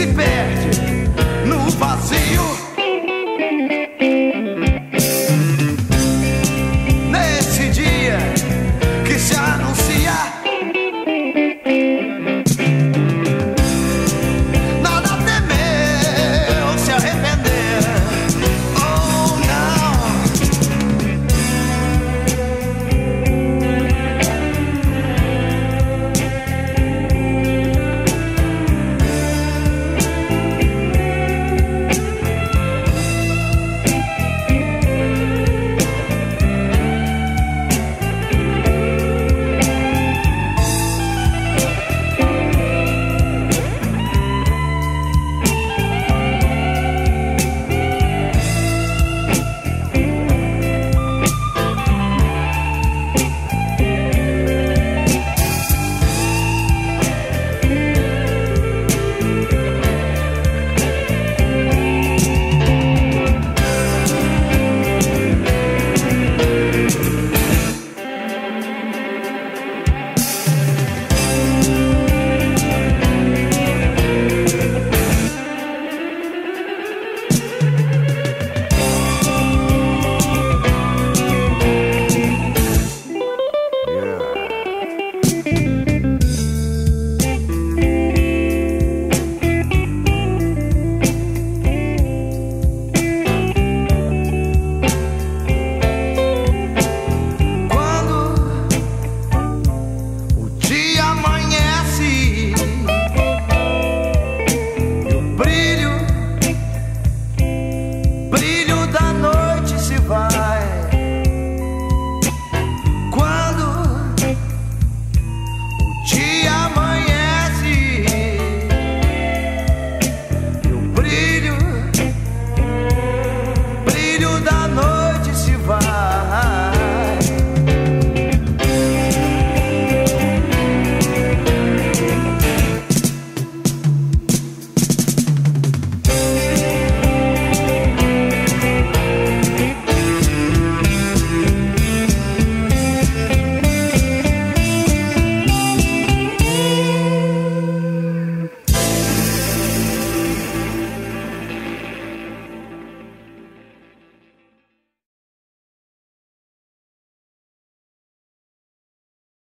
esse.